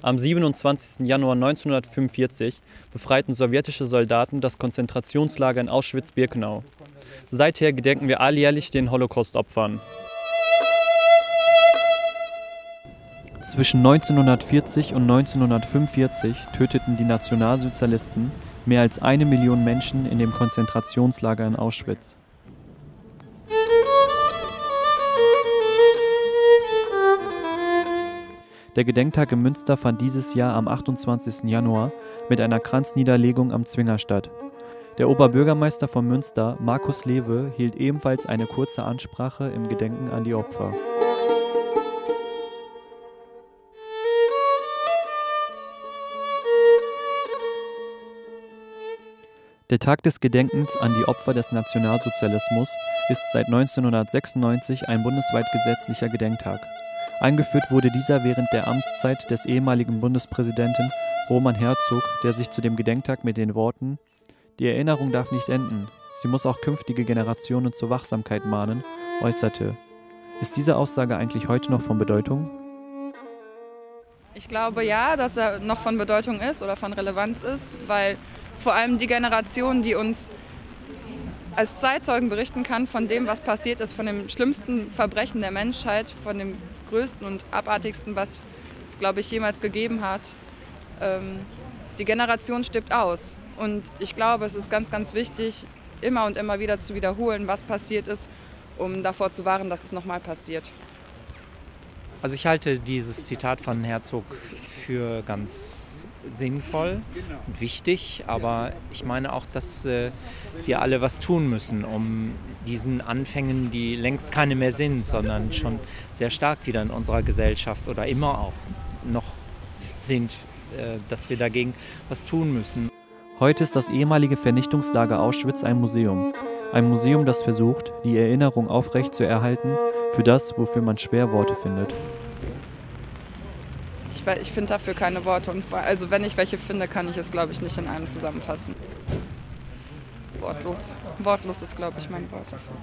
Am 27. Januar 1945 befreiten sowjetische Soldaten das Konzentrationslager in Auschwitz-Birkenau. Seither gedenken wir alljährlich den Holocaust-Opfern. Zwischen 1940 und 1945 töteten die Nationalsozialisten mehr als eine Million Menschen in dem Konzentrationslager in Auschwitz. Der Gedenktag in Münster fand dieses Jahr am 28. Januar mit einer Kranzniederlegung am Zwinger statt. Der Oberbürgermeister von Münster, Markus Lewe, hielt ebenfalls eine kurze Ansprache im Gedenken an die Opfer. Der Tag des Gedenkens an die Opfer des Nationalsozialismus ist seit 1996 ein bundesweit gesetzlicher Gedenktag. Eingeführt wurde dieser während der Amtszeit des ehemaligen Bundespräsidenten Roman Herzog, der sich zu dem Gedenktag mit den Worten Die Erinnerung darf nicht enden, sie muss auch künftige Generationen zur Wachsamkeit mahnen, äußerte. Ist diese Aussage eigentlich heute noch von Bedeutung? Ich glaube ja, dass er noch von Bedeutung ist oder von Relevanz ist, weil vor allem die Generation, die uns als Zeitzeugen berichten kann von dem, was passiert ist, von dem schlimmsten Verbrechen der Menschheit, von dem größten und abartigsten, was es, glaube ich, jemals gegeben hat. Ähm, die Generation stirbt aus. Und ich glaube, es ist ganz, ganz wichtig, immer und immer wieder zu wiederholen, was passiert ist, um davor zu wahren, dass es nochmal passiert. Also ich halte dieses Zitat von Herzog für ganz sinnvoll und wichtig, aber ich meine auch, dass äh, wir alle was tun müssen, um diesen Anfängen, die längst keine mehr sind, sondern schon sehr stark wieder in unserer Gesellschaft oder immer auch noch sind, äh, dass wir dagegen was tun müssen. Heute ist das ehemalige Vernichtungslager Auschwitz ein Museum. Ein Museum, das versucht, die Erinnerung aufrecht zu erhalten für das, wofür man schwer Worte findet ich, ich finde dafür keine Worte. Und also wenn ich welche finde, kann ich es, glaube ich, nicht in einem zusammenfassen. Wortlos. Wortlos ist, glaube ich, mein Wort dafür.